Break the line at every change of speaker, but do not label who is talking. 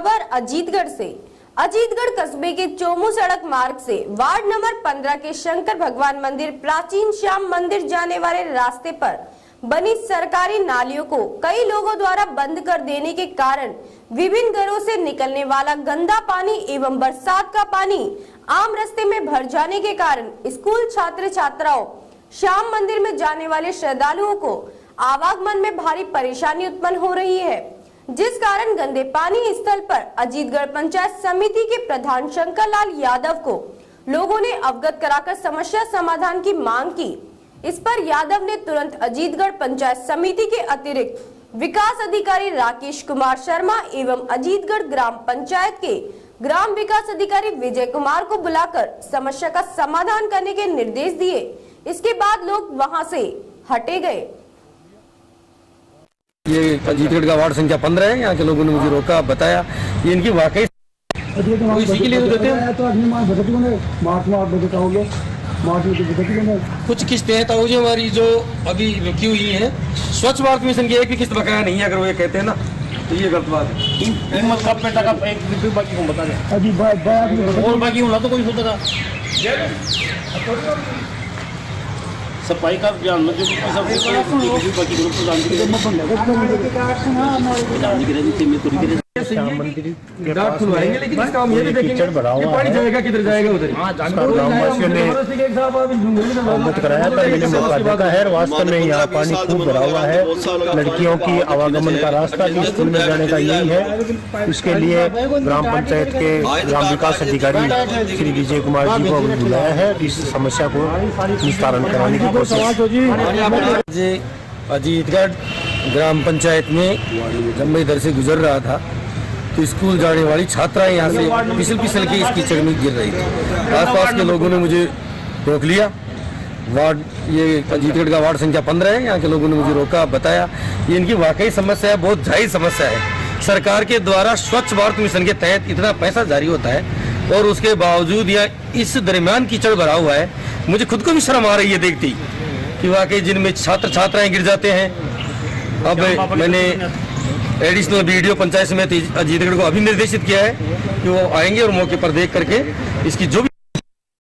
खबर अजीतगढ़ से। अजीतगढ़ कस्बे के चोमू सड़क मार्ग से वार्ड नंबर 15 के शंकर भगवान मंदिर प्राचीन श्याम मंदिर जाने वाले रास्ते पर बनी सरकारी नालियों को कई लोगों द्वारा बंद कर देने के कारण विभिन्न घरों से निकलने वाला गंदा पानी एवं बरसात का पानी आम रास्ते में भर जाने के कारण स्कूल छात्र छात्राओं श्याम मंदिर में जाने वाले श्रद्धालुओं को आवागमन में भारी परेशानी उत्पन्न हो रही है। जिस कारण गंदे पानी स्थल पर अजीतगढ़ पंचायत समिति के प्रधान शंकर लाल यादव को लोगों ने अवगत कराकर समस्या समाधान की मांग की। इस पर यादव ने तुरंत अजीतगढ़ पंचायत समिति के अतिरिक्त विकास अधिकारी राकेश कुमार शर्मा एवं अजीतगढ़ ग्राम पंचायत के ग्राम विकास अधिकारी विजय कुमार को बुलाकर समस्या का समाधान करने के निर्देश दिए। इसके बाद लोग वहाँ से हटे गए।
ये अजीतगढ़ का वार्ड संख्या पंद्रह है यहाँ के लोगों ने मुझे रोका बताया। ये इनकी वाकई
इसी के लिए देते हैं? तो मार्च में आप तो
कुछ किस्तें हैं ताऊ जी हमारी जो अभी रुकी हुई है। स्वच्छ भारत मिशन की एक भी किस्त बकाया नहीं है अगर वो ये कहते हैं ना तो ये गलत बात है।
पे एक रुपये बाकी को बता दे।
अभी
सफ़ाई का ध्यान में जो होता बाकी ग्रुप के मैं तो रिग्रेट
गार्ड खुलवाएँगे लेकिन इसका हम ये भी देखेंगे कि पानी जाएगा किधर जाएगा उधर?
हाँ जान
ग्रामवासियों ने अवगत कराया था मैंने मौका देखा है। वास्तव में यहाँ पानी खूब भरा हुआ है। लड़कियों की आवागमन का रास्ता भी स्कूल में जाने का यही है। इसके लिए ग्राम पंचायत के ग्राम विकास अधिकारी श्री विजय कुमार जी को बुलाया है इस समस्या को निस्तारण कराने की कोशिश।
अजीतगढ़ ग्राम पंचायत में जब मैं इधर से गुजर रहा था तो स्कूल जाने वाली छात्राएँ यहाँ से फिसल फिसल के इस कीचड़ गिर रही थी। आसपास के लोगों ने मुझे रोक लिया। वार्ड, ये अजीतगढ़ का वार्ड संख्या पंद्रह है, यहाँ के लोगों ने मुझे रोका, बताया। ये इनकी वाकई समस्या है, बहुत ज़ाहिर समस्या है। सरकार के द्वारा स्वच्छ भारत मिशन के तहत इतना पैसा जारी होता है और उसके बावजूद या इस दरमियान कीचड़ भरा हुआ है। मुझे खुद को भी शर्म आ रही है देखती कि वाकई जिनमें छात्र छात्राएँ गिर जाते हैं। अब मैंने एडिशनल वीडियो पंचायत समिति अजीतगढ़ को अभी निर्देशित किया है कि वो आएँगे और मौके पर देख करके इसकी जो भी